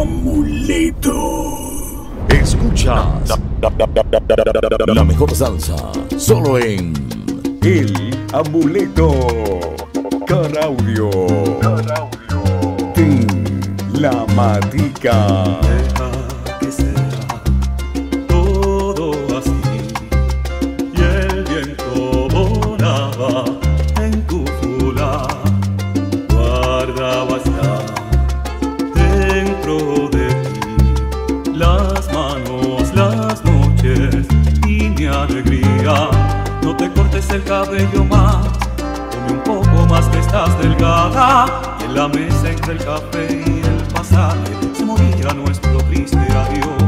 amuleto. Escuchas la mejor salsa solo en El Amuleto. Caraudio. La Matica. El cabello más, come un poco más que estás delgada. Y en la mesa entre el café y el pasaje se moría nuestro triste adiós.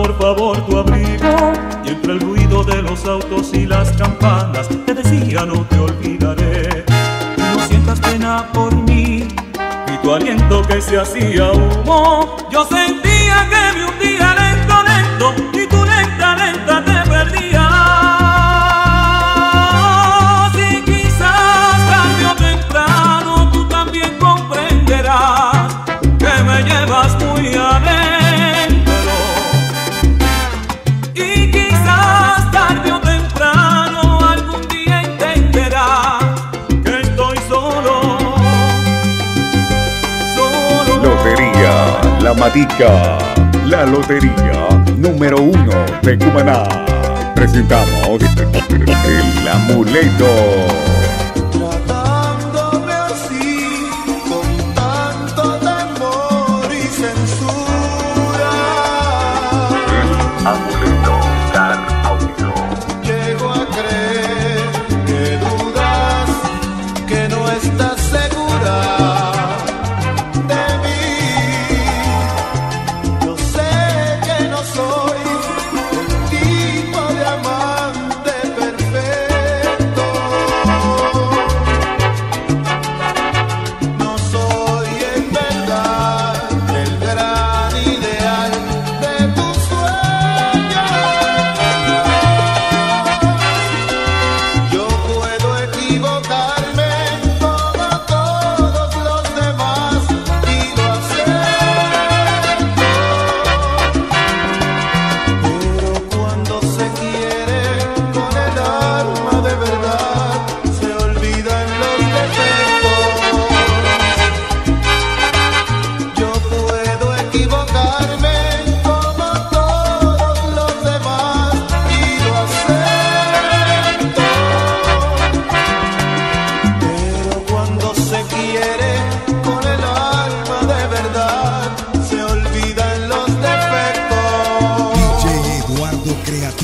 Por favor tu abrigo y entre el ruido de los autos y las campanas te decía no te olvidaré. No sientas pena por mí y tu aliento que se hacía humo. Yo sentía que me hundía lento, lento y tu La lotería número uno de Cumaná. Presentamos el amuleto.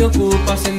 que ocupa seu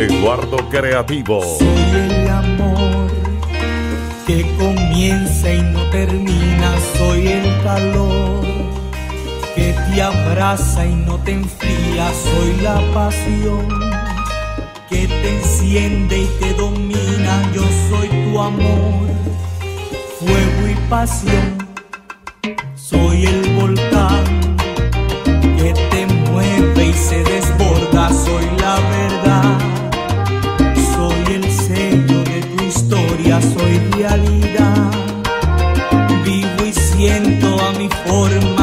Eduardo Creativo. Soy el amor que comienza y no termina. Soy el calor que te abraza y no te enfría. Soy la pasión que te enciende y te domina. Yo soy tu amor, fuego y pasión. Soy el volcán Vivo y siento a mi forma.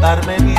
Portarme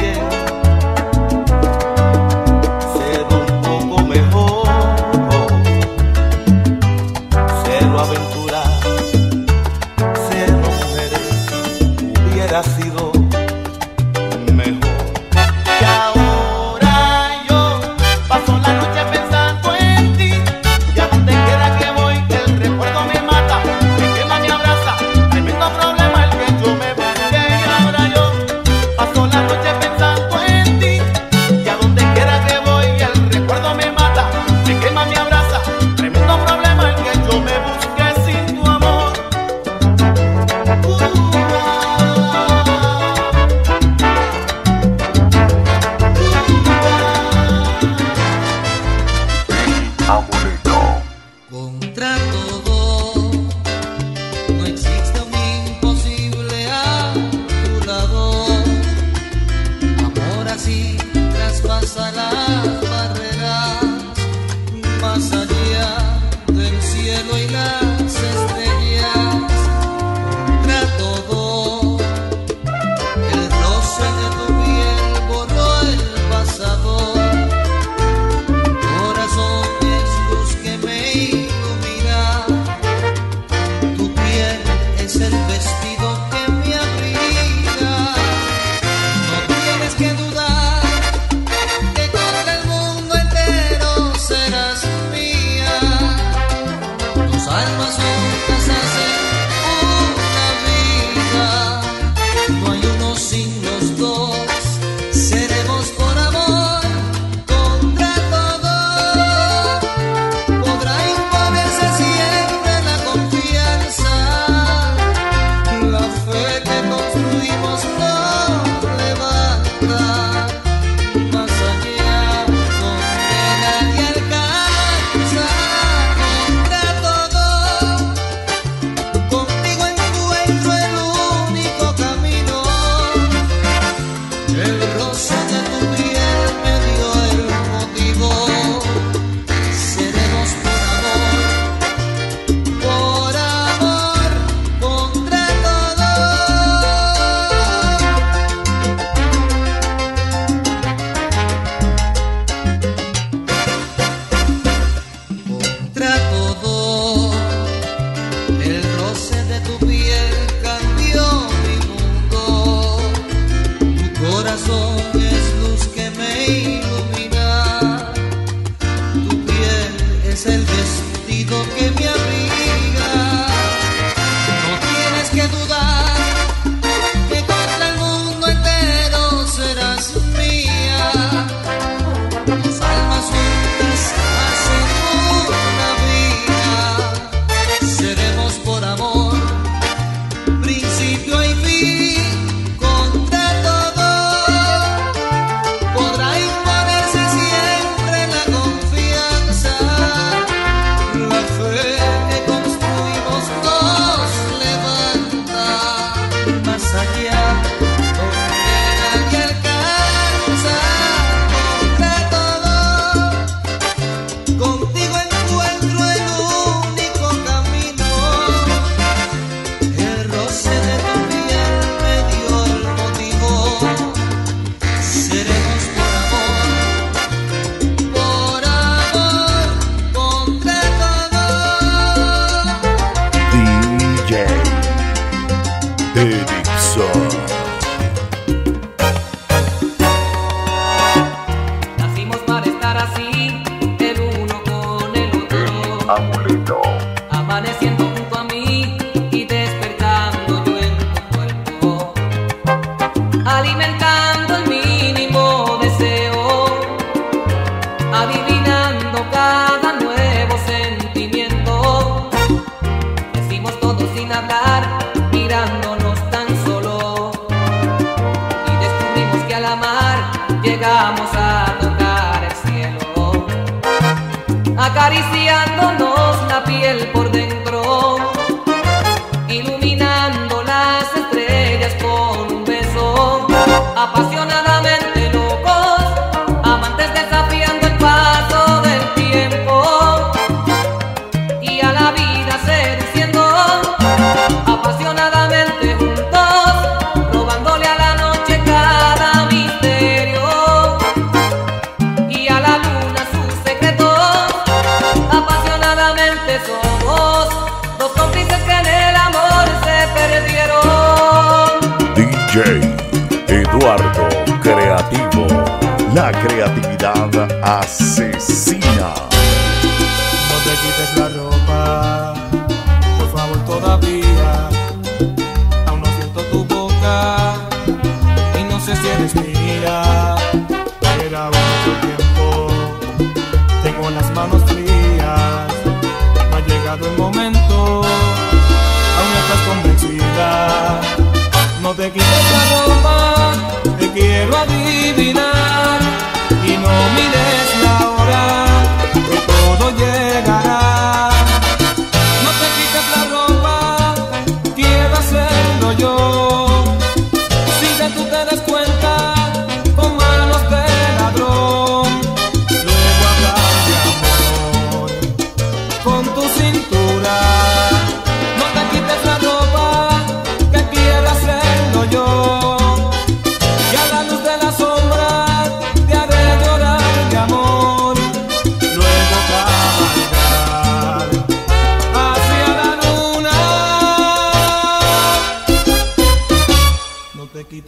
Paris La creatividad asesina.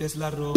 es la roca.